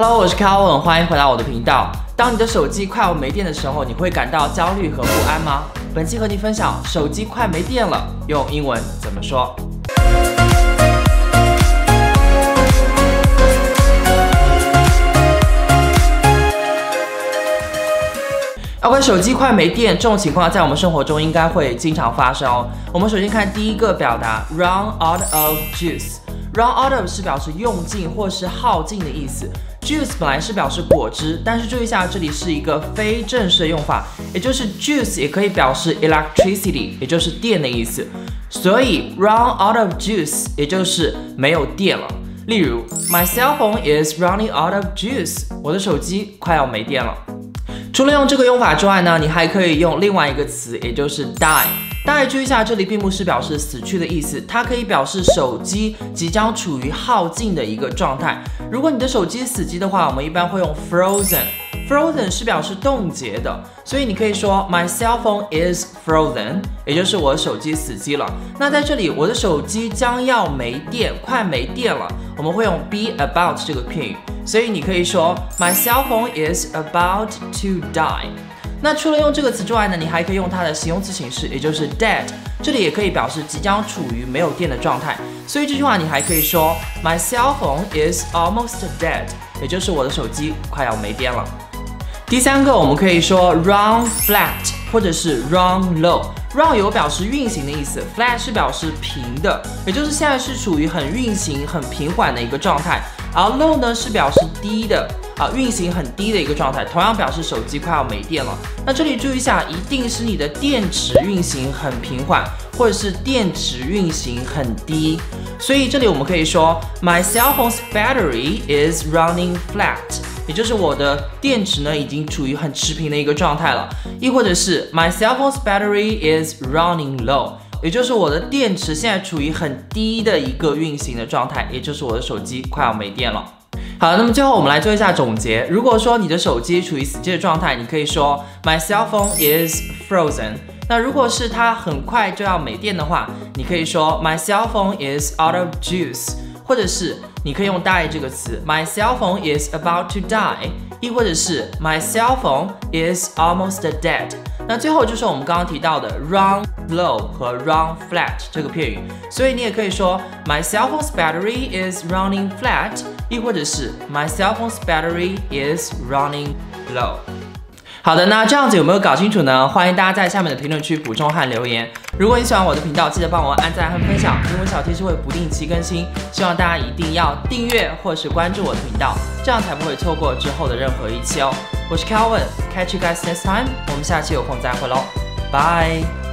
Hello，我是 Calvin，欢迎回到我的频道。当你的手机快要没电的时候，你会感到焦虑和不安吗？本期和你分享手机快没电了，用英文怎么说？OK，手机快没电这种情况在我们生活中应该会经常发生哦。我们首先看第一个表达，run out of juice。run out of 是表示用尽或是耗尽的意思。Juice 本来是表示果汁，但是注意一下，这里是一个非正式的用法，也就是 juice 也可以表示 electricity，也就是电的意思。所以 run out of juice 也就是没有电了。例如，My cell phone is running out of juice，我的手机快要没电了。除了用这个用法之外呢，你还可以用另外一个词，也就是 die。大家注意一下，这里并不是表示死去的意思，它可以表示手机即将处于耗尽的一个状态。如果你的手机死机的话，我们一般会用 frozen。frozen 是表示冻结的，所以你可以说 My cell phone is frozen，也就是我的手机死机了。那在这里，我的手机将要没电，快没电了，我们会用 be about 这个片语，所以你可以说 My cell phone is about to die。那除了用这个词之外呢，你还可以用它的形容词形式，也就是 dead，这里也可以表示即将处于没有电的状态。所以这句话你还可以说 My cell phone is almost dead，也就是我的手机快要没电了。第三个，我们可以说 run flat，或者是 run low。run 有表示运行的意思，flat 是表示平的，也就是现在是处于很运行、很平缓的一个状态。而 low 呢是表示低的。啊，运行很低的一个状态，同样表示手机快要没电了。那这里注意一下，一定是你的电池运行很平缓，或者是电池运行很低。所以这里我们可以说，My cell phone's battery is running flat，也就是我的电池呢已经处于很持平的一个状态了。亦或者是 My cell phone's battery is running low，也就是我的电池现在处于很低的一个运行的状态，也就是我的手机快要没电了。好，那么最后我们来做一下总结。如果说你的手机处于死机的状态，你可以说 My cell phone is frozen。那如果是它很快就要没电的话，你可以说 My cell phone is out of juice。或者是你可以用 die 这个词，My cell phone is about to die。亦或者是 My cell phone is almost dead。那最后就是我们刚刚提到的 run low 和 run flat 这个片语，所以你也可以说 My cell phone's battery is running flat，亦或者是 My cell phone's battery is running low。好的，那这样子有没有搞清楚呢？欢迎大家在下面的评论区补充和留言。如果你喜欢我的频道，记得帮我按赞和分享，因为小贴士会不定期更新。希望大家一定要订阅或是关注我的频道，这样才不会错过之后的任何一期哦。我是 Calvin，catch you guys next time。我们下期有空再会喽，拜。